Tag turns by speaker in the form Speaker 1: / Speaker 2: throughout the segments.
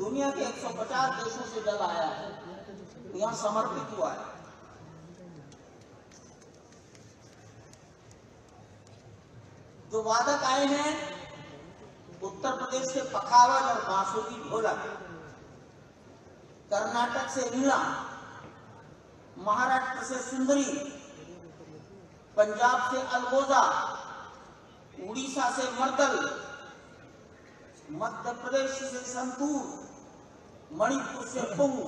Speaker 1: दुनिया के 150 देशों से जल आया है तो यहाँ समर्पित हुआ है। जो वादक आए हैं, उत्तर प्रदेश से पखावज और बांसुरी ढोलक, कर्नाटक से वीणा महाराष्ट्र से सुंदरी, पंजाब से अलगोजा, उड़ीसा से मर्दल, मध्य प्रदेश से संतूर मणिपुर से पुंग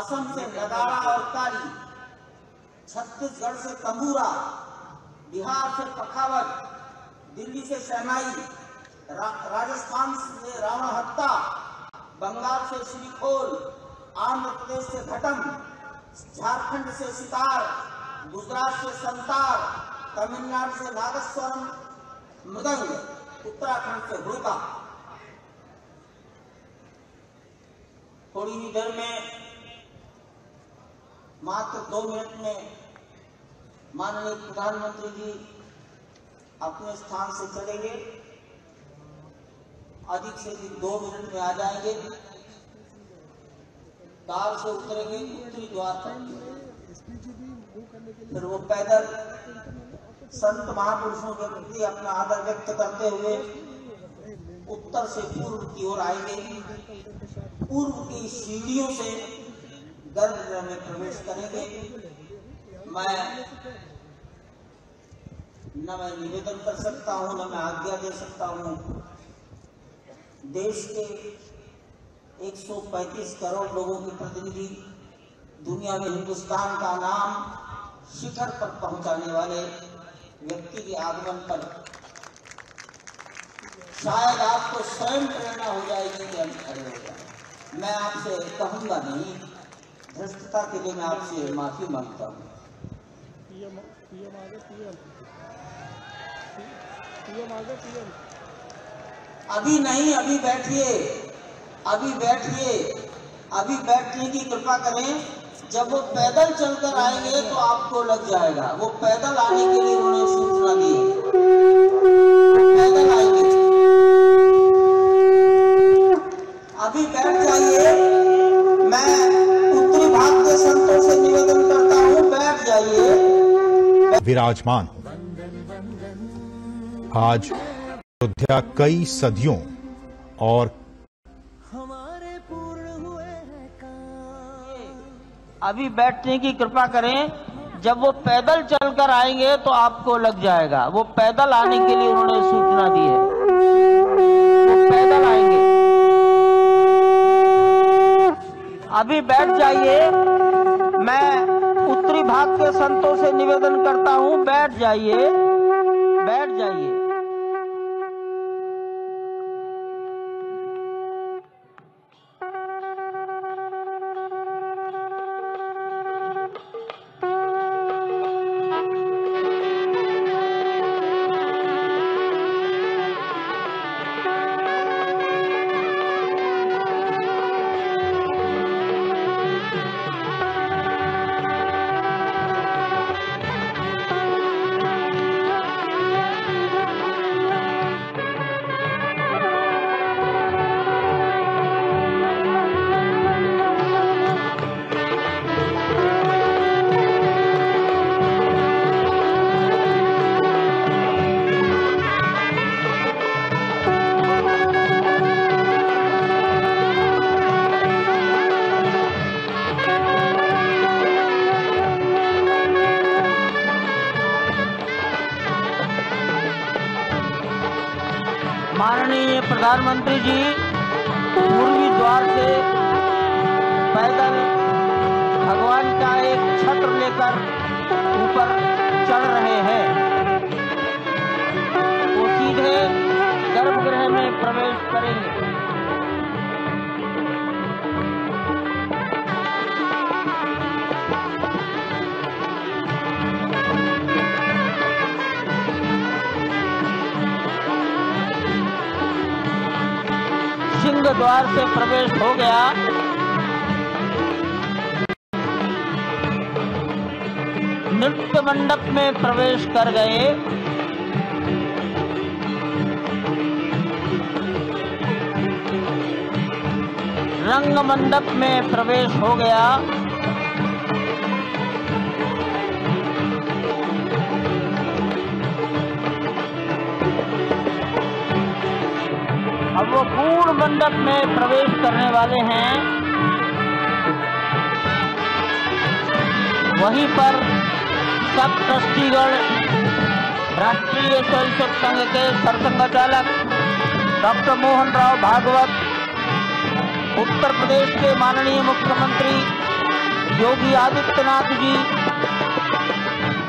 Speaker 1: असम से नदारा और ताली छत्तीसगढ़ से तंबूरा बिहार से पखावट दिल्ली से शहनाई रा, राजस्थान से रावणहत्ता बंगाल से श्रीखोल आंध्र प्रदेश से घटम झारखंड से सितार गुजरात से संतार तमिलनाडु से नागस्वरम मृदंग उत्तराखंड से भूता थोड़ी ही देर में, मात्र दो मिनट में माननीय प्रधानमंत्री जी अपने स्थान से चलेंगे। अधिक से अधिक दो मिनट में आ जाएँगे। कार से उतरेंगे उत्तरी द्वार पर। फिर वो पैदल संत महापुरुषों के प्रति अपना आदर व्यक्त करते हुए उत्तर से पूर्व की ओर आएँगे। पूर्व की सीढ़ियों से गर्भगृह में प्रवेश करेंगे। मैं न मैं निवेदन कर सकता हूँ, न मैं आज्ञा दे सकता हूँ। देश के 135 करोड़ लोगों के प्रतिनिधि दुनिया में हिंदुस्तान का नाम शिखर पर पहुँचाने वाले व्यक्ति के आगमन पर। शायद आपको स्वयं प्रेरणा हो जाएगी कि हम खड़े हो जाए। मैं आपसे कहूँगा नहीं भ्रष्टता के लिए मैं आपसे माफ़ी माँगता हूँ अभी नहीं अभी बैठिए अभी बैठिए अभी बैठने की कृपा करें जब वो पैदल चलकर आएँगे तो आपको लग जाएगा वो पैदल आने के लिए उन्होंने सूचना दी है।
Speaker 2: विराजमान। आज अयोध्या कई सदियों और हमारे पूर्ण हुए
Speaker 1: अभी बैठने की कृपा करें जब वो पैदल चलकर आएँगे तो आपको लग जाएगा। वो पैदल आने के लिए उन्होंने सूचना दी है। वो पैदल आएँगे। अभी बैठ जाइए। मैं उत्तरी भाग के संतों से निवेदन करता हूँ बैठ जाइए। सिंह द्वार से प्रवेश हो गया। नृत्य मंडप में प्रवेश कर गए। रंग मंडप में प्रवेश हो गया। मंडप में प्रवेश करने वाले हैं। वहीं पर सब ट्रस्टीगण, राष्ट्रीय स्वयंसेवक संघ के सरसंघचालक डॉक्टर मोहन राव भागवत, उत्तर प्रदेश के माननीय मुख्यमंत्री योगी आदित्यनाथ जी,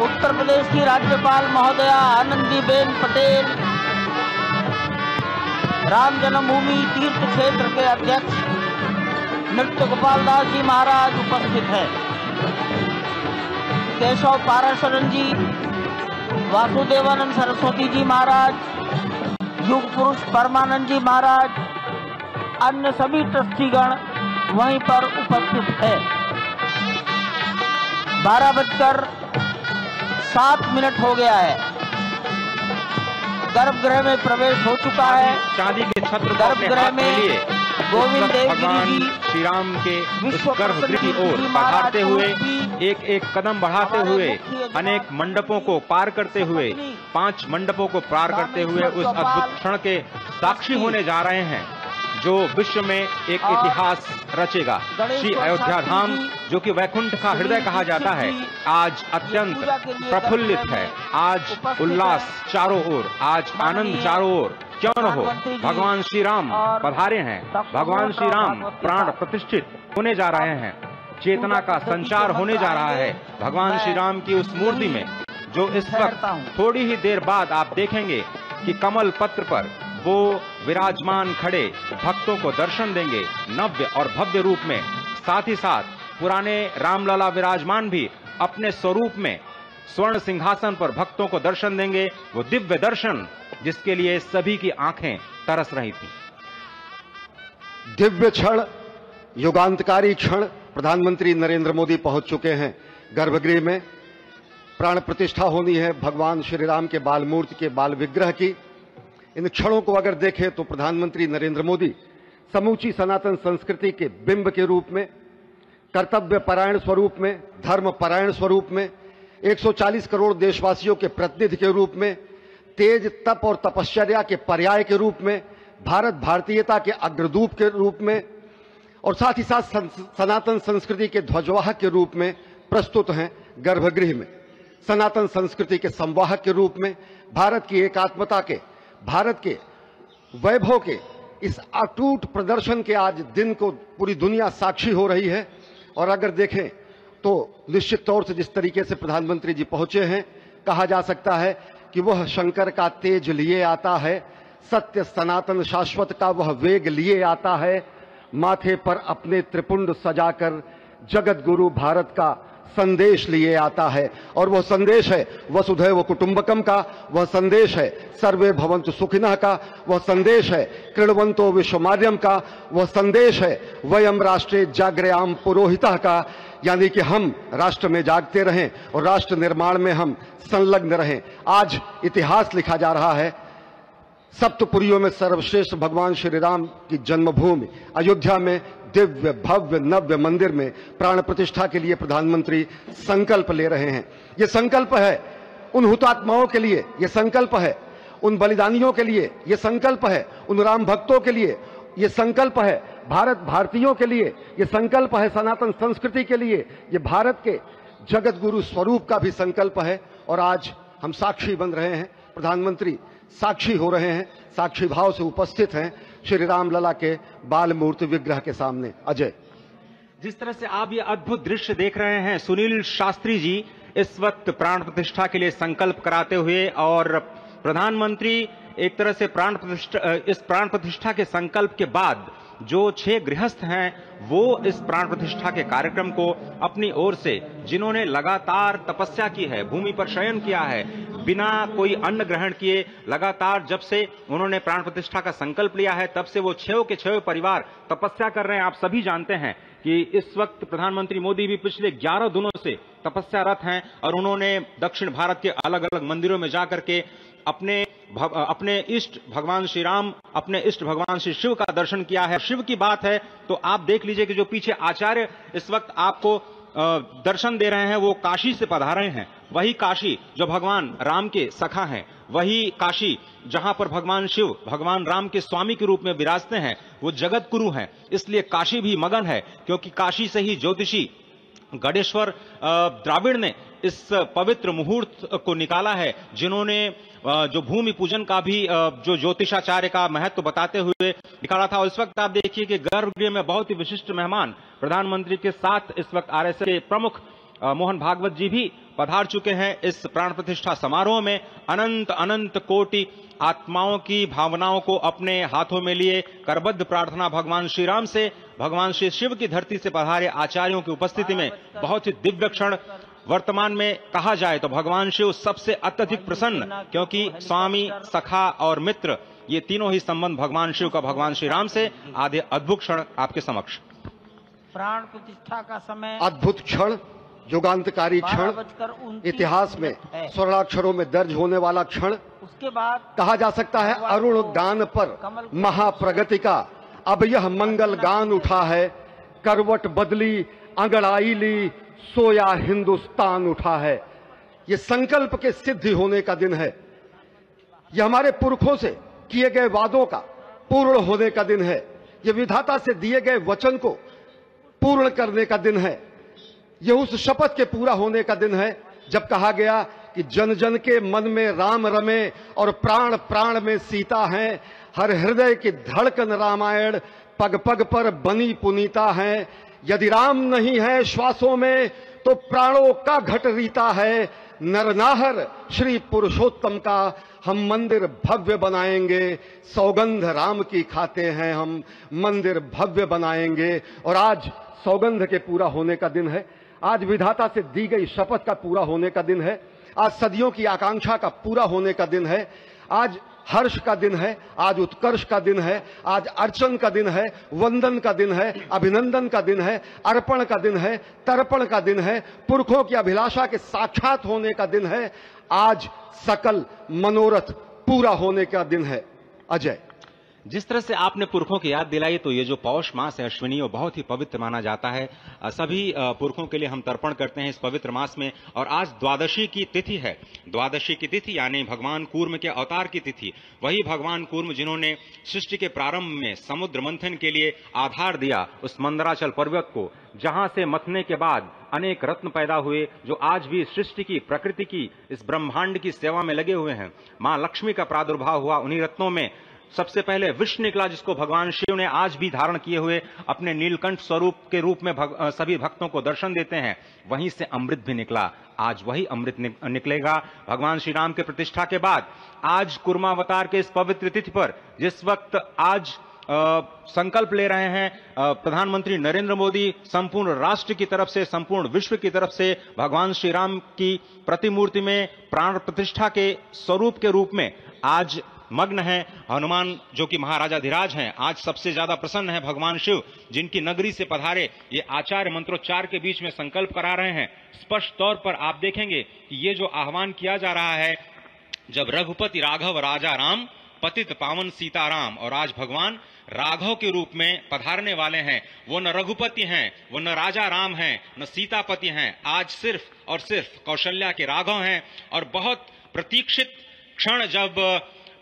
Speaker 1: उत्तर प्रदेश की राज्यपाल महोदया आनंदीबेन पटेल राम जन्मभूमि तीर्थ क्षेत्र के अध्यक्ष नृत्य गोपाल दास जी महाराज उपस्थित है। केशव पाराशरण जी, वासुदेवानंद सरस्वती जी महाराज, युग पुरुष परमानंद जी महाराज, अन्य सभी ट्रस्टीगण वहीं पर उपस्थित है। बारह बजकर सात मिनट हो गया है। गर्भगृह में प्रवेश हो चुका है।
Speaker 3: चांदी के छत्र
Speaker 1: गर्भगृह
Speaker 3: में लिए
Speaker 1: गोविंद देव
Speaker 3: भगवान श्री राम के गर्भगृह की ओर बढ़ाते हुए एक एक कदम बढ़ाते हुए अनेक मंडपों को पार करते हुए पाँच मंडपों को पार करते हुए उस अद्भुत क्षण के साक्षी होने जा रहे हैं। जो विश्व में एक इतिहास रचेगा। श्री अयोध्या धाम
Speaker 1: जो।
Speaker 3: कि वैकुंठ का हृदय कहा जाता है आज अत्यंत प्रफुल्लित है। आज उल्लास। चारों ओर आज आनंद चारों ओर। क्यों न हो? भगवान श्री राम पधारे हैं। भगवान श्री राम प्राण प्रतिष्ठित होने जा रहे हैं। चेतना का संचार होने जा रहा है। भगवान श्री राम की उस मूर्ति में जो इस वक्त थोड़ी ही देर बाद आप देखेंगे कि कमल पत्र पर वो विराजमान खड़े भक्तों को दर्शन देंगे नव्य और भव्य रूप में। साथ ही साथ पुराने रामलला विराजमान भी अपने स्वरूप में स्वर्ण सिंहासन पर भक्तों को दर्शन देंगे। वो दिव्य दर्शन जिसके लिए सभी की आँखें तरस रही थी।
Speaker 4: दिव्य क्षण, युगांतकारी क्षण प्रधानमंत्री नरेंद्र मोदी पहुँच चुके हैं। गर्भगृह में प्राण प्रतिष्ठा होनी है भगवान श्री राम के बाल मूर्ति के बाल विग्रह की। इन क्षणों को अगर देखें तो प्रधानमंत्री नरेंद्र मोदी समूची सनातन संस्कृति के बिंब के रूप में, कर्तव्य परायण स्वरूप में, धर्म परायण स्वरूप में 140 करोड़ देशवासियों के प्रतिनिधि के रूप में, तेज तप और तपश्चर्या के पर्याय के रूप में, भारत भारतीयता के अग्रदूप के रूप में, और साथ ही साथ सनातन संस्कृति के ध्वजवाहक के रूप में प्रस्तुत हैं गर्भगृह में। सनातन संस्कृति के संवाहक के रूप में, भारत की एकात्मता के भारत के वैभव के इस अटूट प्रदर्शन के आज दिन को पूरी दुनिया साक्षी हो रही है। और अगर देखें तो निश्चित तौर से जिस तरीके से प्रधानमंत्री जी पहुँचे हैं, कहा जा सकता है कि वह शंकर का तेज लिए आता है, सत्य सनातन शाश्वत का वह वेग लिए आता है, माथे पर अपने त्रिपुंड सजाकर जगत गुरु भारत का संदेश लिए आता है। और वह संदेश है, वसुधैव कुटुंबकम का, वह संदेश है, सर्वे भवंतु सुखिनः का, वह संदेश है कृणवंतो विश्वमार्यम का, वह संदेश है वयम राष्ट्रे जागरयाम पुरोहिता का। यानी कि हम राष्ट्र में जागते रहें और राष्ट्र निर्माण में हम संलग्न रहें। आज इतिहास लिखा जा रहा है, सप्तपुरियों में सर्वश्रेष्ठ भगवान श्री राम की जन्मभूमि, अयोध्या में दिव्य, भव्य, नव्य मंदिर में प्राण प्रतिष्ठा के लिए प्रधानमंत्री संकल्प ले रहे हैं। ये संकल्प है उन हुतात्माओं के लिए, ये संकल्प है उन बलिदानियों के लिए, ये संकल्प है उन राम भक्तों के लिए, ये संकल्प है भारत भारतीयों के लिए, ये संकल्प है सनातन संस्कृति के लिए, ये भारत के जगत गुरु स्वरूप का भी संकल्प है और आज हम साक्षी बन रहे हैं, प्रधानमंत्री साक्षी हो रहे हैं, साक्षी भाव से उपस्थित हैं श्री राम लला के बाल मूर्ति विग्रह के सामने। अजय।
Speaker 3: जिस तरह से आप ये अद्भुत दृश्य देख रहे हैं, सुनील शास्त्री जी इस वक्त प्राण प्रतिष्ठा के लिए संकल्प कराते हुए और प्रधानमंत्री एक तरह से प्राण प्रतिष्ठा इस प्राण प्रतिष्ठा के संकल्प के बाद जो छह गृहस्थ हैं, वो इस प्राण प्रतिष्ठा के कार्यक्रम को अपनी ओर से, जिन्होंने लगातार तपस्या की है, भूमि पर शयन किया है, बिना कोई अन्न ग्रहण किए, लगातार जब से उन्होंने प्राण प्रतिष्ठा का संकल्प लिया है, तब से वो छो के छो परिवार तपस्या कर रहे हैं। आप सभी जानते हैं कि इस वक्त प्रधानमंत्री मोदी भी पिछले 11 दिनों से तपस्यारत हैं और उन्होंने दक्षिण भारत के अलग अलग मंदिरों में जाकर के अपने अपने इष्ट भगवान श्री राम, अपने इष्ट भगवान श्री शिव का दर्शन किया है। शिव की बात है तो आप देख लीजिए कि जो पीछे आचार्य इस वक्त आपको दर्शन दे रहे हैं, वो काशी से पधारे हैं। वही काशी जो भगवान राम के सखा हैं। वही काशी जहाँ पर भगवान शिव, भगवान राम के स्वामी के रूप में विराजते हैं, वो जगत गुरु हैं। इसलिए काशी भी मगन है, क्योंकि काशी से ही ज्योतिषी गणेश्वर द्राविड़ ने इस पवित्र मुहूर्त को निकाला है, जिन्होंने जो भूमि पूजन का भी जो ज्योतिषाचार्य का महत्व बताते हुए निकाला था। और इस वक्त आप देखिए कि गर्भगृह में बहुत ही विशिष्ट मेहमान प्रधानमंत्री के साथ इस वक्त आरएसएस के प्रमुख मोहन भागवत जी भी पधार चुके हैं इस प्राण प्रतिष्ठा समारोह में। अनंत अनंत कोटि आत्माओं की भावनाओं को अपने हाथों में लिए करबद्ध प्रार्थना भगवान श्री राम से, भगवान श्री शिव की धरती से पधारे आचार्यों की उपस्थिति में बहुत ही दिव्य क्षण वर्तमान में कहा जाए तो भगवान शिव सबसे अत्यधिक प्रसन्न क्योंकि स्वामी सखा और मित्र ये तीनों ही संबंध भगवान शिव का भगवान श्री राम से आधे अद्भुत क्षण आपके समक्ष।
Speaker 5: प्राण प्रतिष्ठा का समय
Speaker 4: अद्भुत क्षण युगांतकारी क्षण इतिहास में स्वर्णाक्षरों में दर्ज होने वाला क्षण
Speaker 5: उसके बाद
Speaker 4: कहा जा सकता है अरुण गान पर महाप्रगति का। अब यह मंगल गान उठा है करवट बदली अंगड़ाई ली सोया हिंदुस्तान उठा है। ये संकल्प के सिद्धि होने का दिन है। यह हमारे पुरखों से किए गए वादों का पूर्ण होने का दिन है। यह विधाता से दिए गए वचन को पूर्ण करने का दिन है। यह उस शपथ के पूरा होने का दिन है, जब कहा गया कि जन जन के मन में राम रमे और प्राण प्राण में सीता है। हर हृदय की धड़कन रामायण पग पग पर बनी पुनीता है। यदि राम नहीं है श्वासों में तो प्राणों का घट रीता है। नरनाहर श्री पुरुषोत्तम का हम मंदिर भव्य बनाएँगे। सौगंध राम की खाते हैं हम, मंदिर भव्य बनाएँगे। और आज सौगंध के पूरा होने का दिन है। आज विधाता से दी गई शपथ का पूरा होने का दिन है। आज सदियों की आकांक्षा का पूरा होने का दिन है। आज हर्ष का दिन है, आज उत्कर्ष का दिन है, आज अर्चन का दिन है, वंदन का दिन है, अभिनंदन का दिन है, अर्पण का दिन है, तर्पण का दिन है, पुरखों की अभिलाषा के साक्षात होने का दिन है, आज सकल मनोरथ पूरा होने का दिन है। अजय।
Speaker 3: जिस तरह से आपने पुरखों की याद दिलाई तो ये जो पौष मास है, अश्विनी, वो बहुत ही पवित्र माना जाता है। सभी पुरखों के लिए हम तर्पण करते हैं इस पवित्र मास में। और आज द्वादशी की तिथि है। द्वादशी की तिथि, यानी भगवान कूर्म के अवतार की तिथि। वही भगवान कूर्म जिन्होंने सृष्टि के प्रारंभ में समुद्र मंथन के लिए आधार दिया उस मंदराचल पर्वत को, जहाँ से मथने के बाद अनेक रत्न पैदा हुए, जो आज भी सृष्टि की, प्रकृति की, इस ब्रह्मांड की सेवा में लगे हुए हैं। माँ लक्ष्मी का प्रादुर्भाव हुआ उन्हीं रत्नों में। सबसे पहले विष निकला जिसको भगवान शिव ने आज भी धारण किए हुए अपने नीलकंठ स्वरूप के रूप में भग, सभी भक्तों को दर्शन देते हैं वहीं से अमृत भी निकला। आज वही अमृत निक, निकलेगा। भगवान श्री राम के प्रतिष्ठा के बाद आज कुर्मावतार के इस पवित्र तिथि पर जिस वक्त आज अ, संकल्प ले रहे हैं प्रधानमंत्री नरेंद्र मोदी संपूर्ण राष्ट्र की तरफ़ से संपूर्ण विश्व की तरफ़ से भगवान श्री राम की प्रतिमूर्ति में प्राण प्रतिष्ठा के स्वरूप के रूप में आज मग्न है, हनुमान जो कि महाराजा धीराज हैं, आज सबसे ज़्यादा प्रसन्न है भगवान शिव, जिनकी नगरी से पधारे, ये आचार्य मंत्रोच्चार के बीच में संकल्प करा रहे हैं। स्पष्ट तौर पर आप देखेंगे कि ये जो आह्वान किया जा रहा है, जब रघुपति राघव राजा राम पतित पावन सीताराम और आज भगवान राघव के रूप में पधारने वाले हैं, वो न रघुपति हैं, वो न राजा राम हैं, न सीतापति हैं, आज सिर्फ़ और सिर्फ़ कौशल्या के राघव हैं और बहुत प्रतीक्षित क्षण जब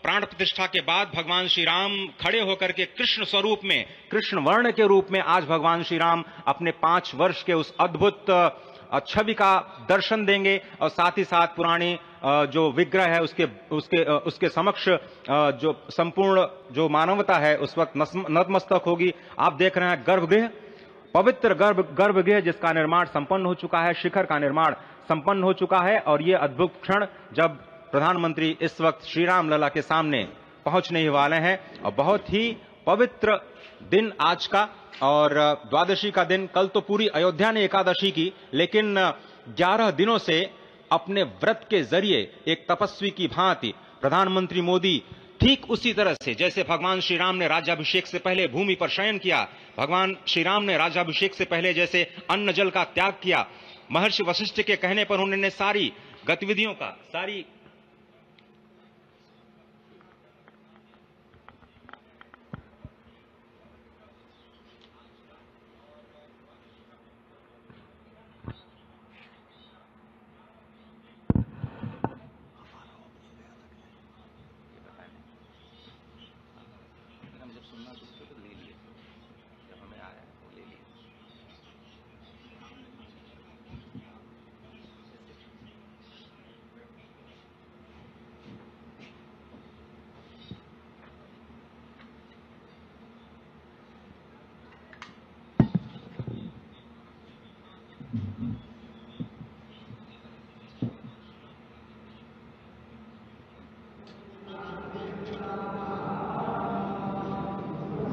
Speaker 3: प्राण प्रतिष्ठा के बाद भगवान श्री राम खड़े होकर के कृष्ण स्वरूप में, कृष्ण वर्ण के रूप में आज भगवान श्री राम अपने पाँच वर्ष के उस अद्भुत छवि का दर्शन देंगे और साथ ही साथ पुरानी जो विग्रह है उसके उसके उसके समक्ष जो संपूर्ण, जो मानवता है उस वक्त नतमस्तक होगी। आप देख रहे हैं गर्भगृह, पवित्र गर्भ, गर्भगृह जिसका निर्माण संपन्न हो चुका है, शिखर का निर्माण संपन्न हो चुका है और ये अद्भुत क्षण जब प्रधानमंत्री इस वक्त श्री राम लला के सामने पहुँचने ही वाले हैं। और बहुत ही पवित्र दिन आज का और द्वादशी का दिन। कल तो पूरी अयोध्या ने एकादशी की, लेकिन ग्यारह दिनों से अपने व्रत के ज़रिए एक तपस्वी की भांति प्रधानमंत्री मोदी ठीक उसी तरह से, जैसे भगवान श्री राम ने राज्याभिषेक से पहले भूमि पर शयन किया, भगवान श्री राम ने राज्याभिषेक से पहले जैसे अन्न जल का त्याग किया, महर्षि वशिष्ठ के कहने पर उन्होंने सारी गतिविधियों का, सारी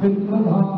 Speaker 6: जन्मभूमि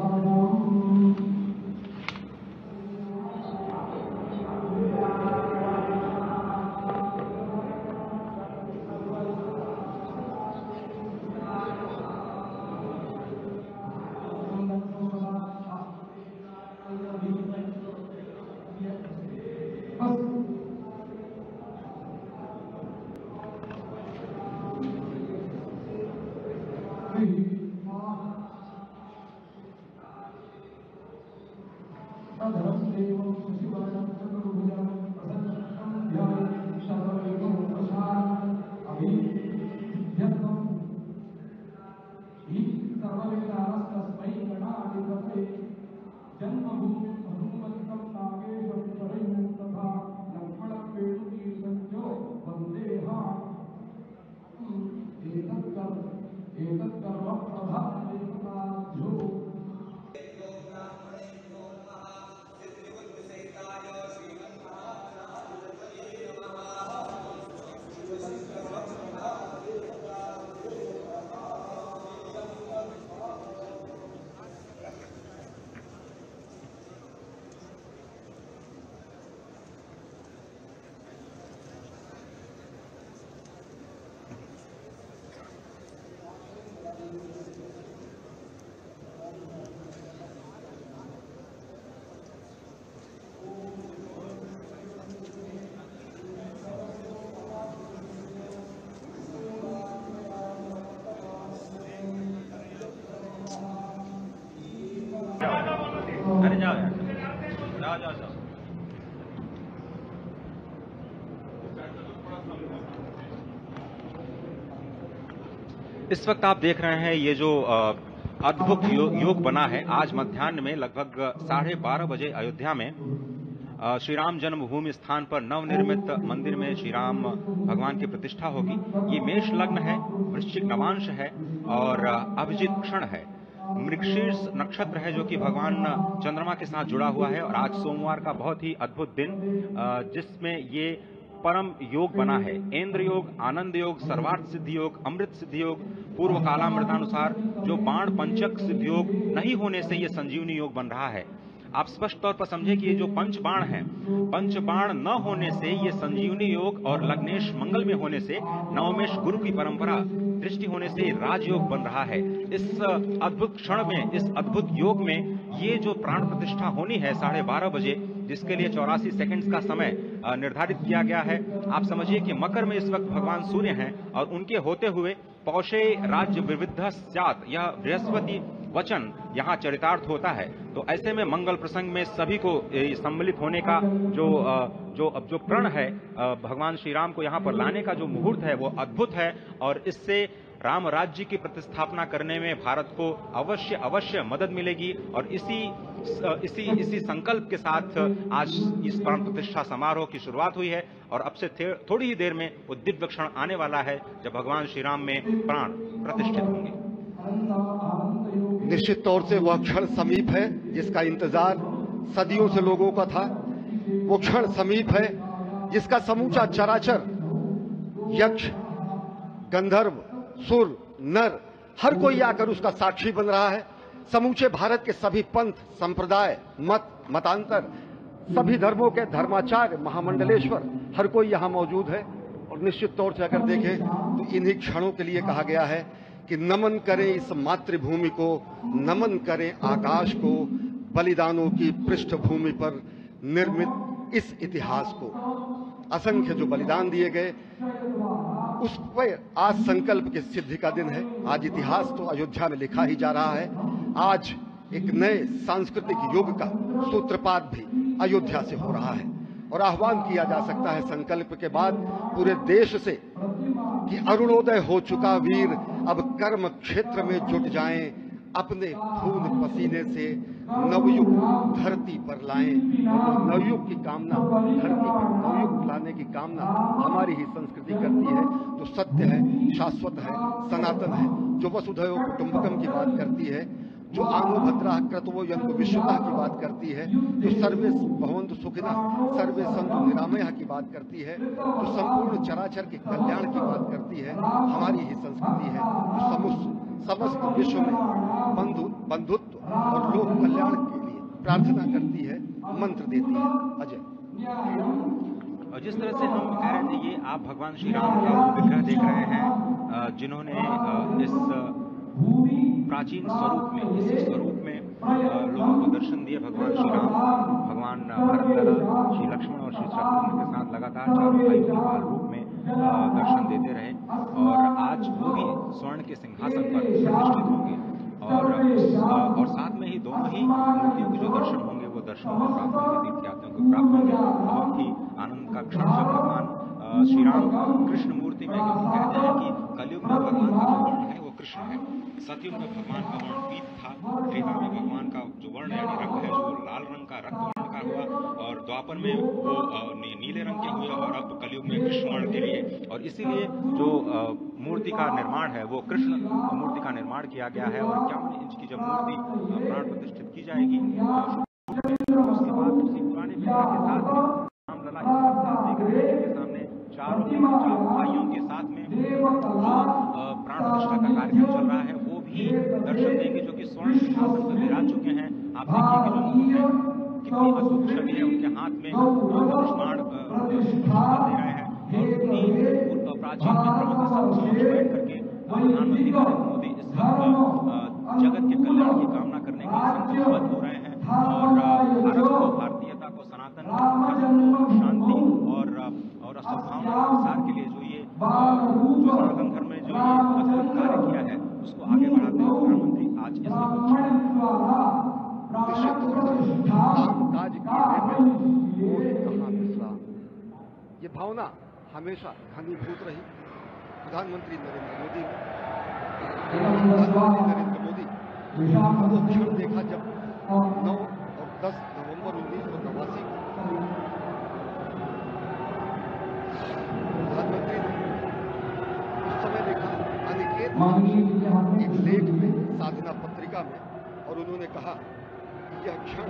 Speaker 3: इस वक्त आप देख रहे हैं ये जो अद्भुत यो, योग बना है। आज मध्यान्ह में लगभग साढ़े बारह बजे अयोध्या में श्री राम जन्मभूमि स्थान पर नवनिर्मित मंदिर में श्री राम भगवान की प्रतिष्ठा होगी। ये मेष लग्न है वृश्चिक नवांश है और अभिजित क्षण है। मृगशीर्ष नक्षत्र है जो कि भगवान चंद्रमा के साथ जुड़ा हुआ है और आज सोमवार का बहुत ही अद्भुत दिन जिसमें ये परम योग बना है। इंद्र योग आनंद योग सर्वार्थ सिद्धि योग अमृत सिद्धि योग पूर्व कालामृतानुसार जो बाण पंचक सिद्धि योग नहीं होने से ये संजीवनी योग बन रहा है। आप स्पष्ट तौर पर समझे कि ये जो पंच बाण है, पंच बाण न होने से ये संजीवनी योग और लग्नेश मंगल में होने से नवमेश गुरु की परंपरा दृष्टि होने से राजयोग बन रहा है। इस अद्भुत क्षण में, इस अद्भुत योग में ये जो प्राण प्रतिष्ठा होनी है साढ़े बारह बजे, जिसके लिए चौरासी सेकंड्स का समय निर्धारित किया गया है, आप समझिए कि मकर में इस वक्त भगवान सूर्य हैं और उनके होते हुए पौषे राज्य विविध स्यात, यह बृहस्पति वचन यहाँ चरितार्थ होता है। तो ऐसे में मंगल प्रसंग में सभी को सम्मिलित होने का जो जो, अब जो प्रण है भगवान श्री राम को यहाँ पर लाने का जो मुहूर्त है वो अद्भुत है और इससे राम राज्य की प्रतिस्थापना करने में भारत को अवश्य अवश्य मदद मिलेगी और इसी इसी इसी संकल्प के साथ आज इस प्राण प्रतिष्ठा समारोह की शुरुआत हुई है और अब से थोड़ी ही देर में वो दिव्य क्षण आने वाला है जब भगवान श्री राम में प्राण प्रतिष्ठित होंगे।
Speaker 4: निश्चित तौर से वह क्षण समीप है, जिसका इंतज़ार सदियों से लोगों का था। वो क्षण समीप है, जिसका समूचा चराचर, यक्ष, गंधर्व, सुर, नर, हर कोई आकर उसका साक्षी बन रहा है। समूचे भारत के सभी पंथ, संप्रदाय, मत, मतांतर, सभी धर्मों के धर्माचार्य, महामंडलेश्वर, हर कोई यहाँ मौजूद है। और निश्चित तौर से अगर देखें तो इन्हीं क्षणों के लिए कहा गया है कि नमन करें इस मातृभूमि को, नमन करें आकाश को, बलिदानों की पृष्ठभूमि पर निर्मित इस इतिहास को। असंख्य जो बलिदान दिए गए, उस पर आज संकल्प की सिद्धि का दिन है। आज इतिहास तो अयोध्या में लिखा ही जा रहा है। आज एक नए सांस्कृतिक युग का सूत्रपात भी अयोध्या से हो रहा है। और आह्वान किया जा सकता है संकल्प के बाद पूरे देश से कि अरुणोदय हो चुका वीर अब कर्म क्षेत्र में जुट जाएँ, अपने खून पसीने से नवयुग धरती पर लाए। नवयुग की कामना, धरती पर नवयुग लाने की कामना हमारी ही संस्कृति करती है, जो सत्य है, शाश्वत है, सनातन है, जो वसुधैव कुटुंबकम की बात करती है। जो आनो भद्रा क्रतवो यंत्र विश्वता की बात करती है, जो सर्वे भवंत सुखिना, सर्वे संतु निरामया की बात करती है, जो संपूर्ण चराचर के कल्याण की बात करती है, हमारी ही संस्कृति है, जो समस्त समस्त विश्व में बंधु,
Speaker 5: बंधुत्व और लोक कल्याण के लिए प्रार्थना करती है, मंत्र देती है। अजय।
Speaker 3: और जिस तरह से हम कह रहे थे ये आप भगवान श्री राम का विग्रह देख रहे हैं जिन्होंने इस प्राचीन स्वरूप में इसी स्वरूप में लोगों को दर्शन दिए भगवान श्री राम भगवान भरत श्री लक्ष्मण और श्री शत्रुघ्न के साथ लगातार चारों भाई के बाल रूप में दर्शन देते रहे। और आज वो भी स्वर्ण के सिंहासन पर प्रतिष्ठित होंगे। और और साथ में ही दोनों ही मूर्तियों के जो दर्शन होंगे वो दर्शन को प्राप्त होंगे तीर्थयात्रियों को प्राप्त होंगे। बहुत ही आनंद का क्षण जब भगवान श्री राम कृष्ण मूर्ति में कहते हैं कि कलयुग में भगवान का कृष्ण है। सतयुग में भगवान का वर्ण पीत था त्रेता में भगवान का जो वर्ण यानी रंग है जो लाल रंग का रक्त वर्ण का हुआ और द्वापर में वो नीले रंग के हुए और अब कलयुग में कृष्ण वर्ण के लिए। और इसीलिए जो मूर्ति का निर्माण है वो कृष्ण मूर्ति का निर्माण किया गया है और इक्यावन इंच की जब मूर्ति प्राण प्रतिष्ठित की जाएगी अ, उसके बाद उसी पुराने विग्रह के साथ रामलला इस वक्त आप देख रहे हैं चारों चारों भाइयों के साथ में प्राण प्रतिष्ठा का कार्यक्रम चल रहा है, वो भी दर्शन देंगे, जो कि स्वर्ण सिंहासन पर विराज चुके हैं। आप देखिए कि जो कितनी अद्भुत छवि है उनके हाथ में धनुष्मान दे रहे हैं। और पूर्व प्राचीन विग्रहों के समक्ष बैठ करके प्रधानमंत्री नरेंद्र मोदी इस जगत के कल्याण की कामना करने के लिए संकल्पबद्ध हो रहे हैं। और भारत को भारतीयता को सनातन धर्म को शांति और और सद्भावना के प्रसार के लिए जो ये जो सनातन धर्म में जो ये अद्भुत कार्य किया है उसको आगे बढ़ाते हुए प्रधानमंत्री आज इस
Speaker 5: ये भावना हमेशा घनीभूत रही। प्रधानमंत्री नरेंद्र मोदी प्रधानमंत्री नरेंद्र मोदी वो क्षण देखा जब नौ और 10 नवंबर उन्नीस सौ नवासी को प्रधानमंत्री ने उस समय देखा अनिकेत एक लेख में साधना पत्रिका में, और उन्होंने कहा कि यह क्षण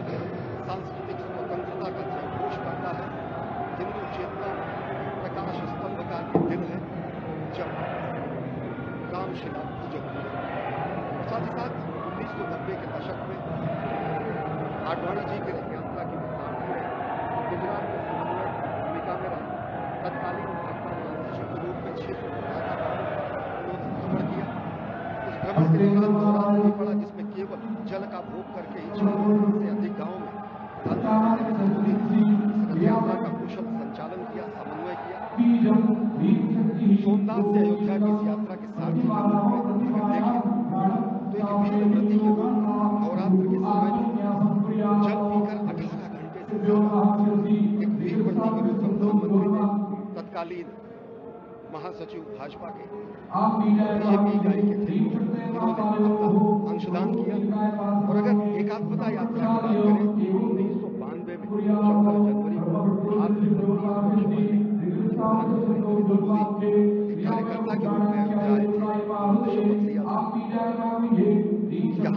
Speaker 5: सांस्कृतिक स्वतंत्रता का जयघोष करता है। हिंदू चेतना प्रकाश स्तंभ का दिन है, जब रामशिला हुए और साथ ही साथ उन्नीस सौ नब्बे के दशक में आडवाणी जी की की प्रस्तावना में गुजरात में समन्वय भूमिका में रहे तत्कालीन भाजपा महासचिव के रूप में क्षेत्र को राधा उन्होंने भ्रमण किया उस भ्रमण के दौरान दौरान भी पड़ा जिसमें केवल जल का भोग करके ही छह से अधिक गाँवों में प्रधानमंत्री नरेंद्र मोदी ने इस रथ यात्रा का कुशल संचालन किया समन्वय किया सोमनाथ से अयोध्या की यात्रा के रूप देखें तो एक वीर व्रती के रूप नवरात्र समय जल पीकर अठारह घंटे से एक वीर के रूप में प्रधानमंत्री ने तत्कालीन महासचिव भाजपा के अंशदान किया। और अगर एकात्मता यात्रा की बात करें उन्नीस सौ बानवे में चौदह जनवरी को भारत कार्यकर्ता के रूप में उन्होंने शपथ लिया था यहाँ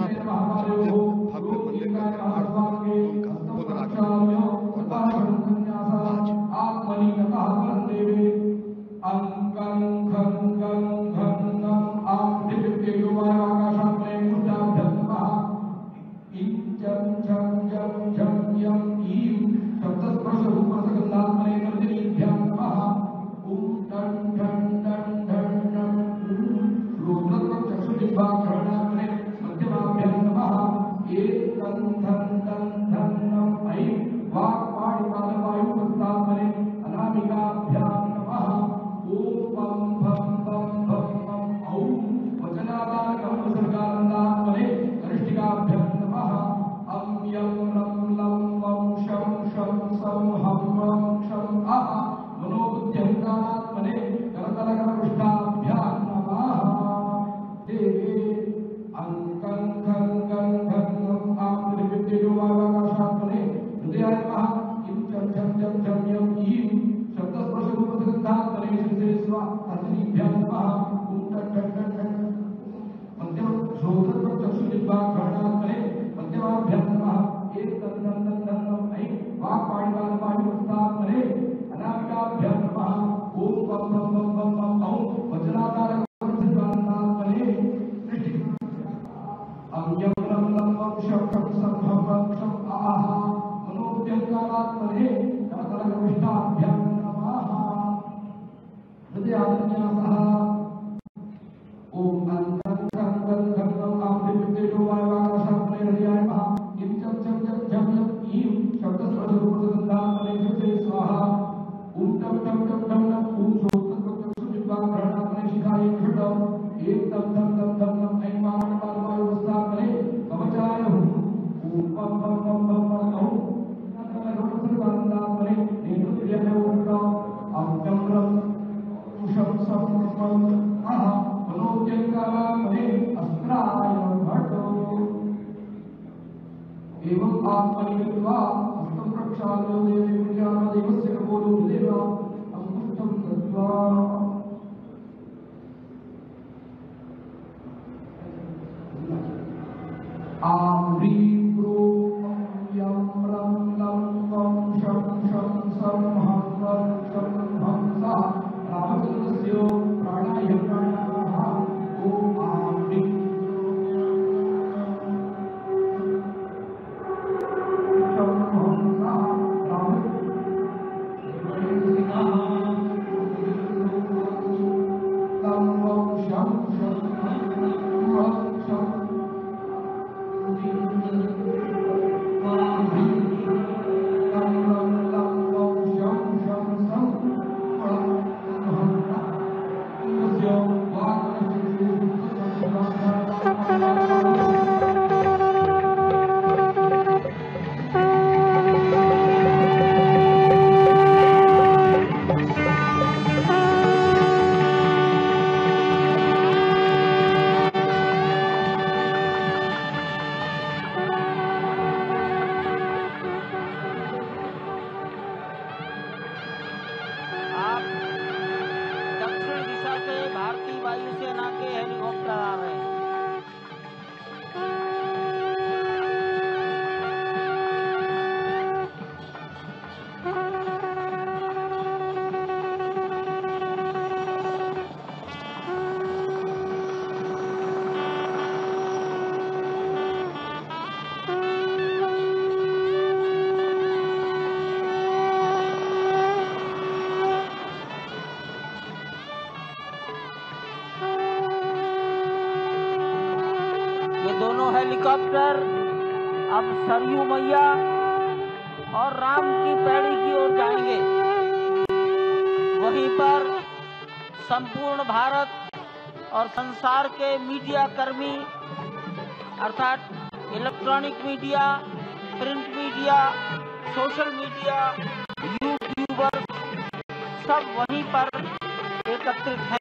Speaker 6: एवं आत्मनिर्वा संप्रक्षालो देवे ज्ञानदेवस्य खगोलो देवा
Speaker 5: अमुक्तं तत्त्वा मैया और राम की पैड़ी की ओर जाएँगे। वहीं पर संपूर्ण भारत और संसार के मीडिया कर्मी, अर्थात electronic media, print media, social media YouTuber सब वहीं पर एकत्रित हैं।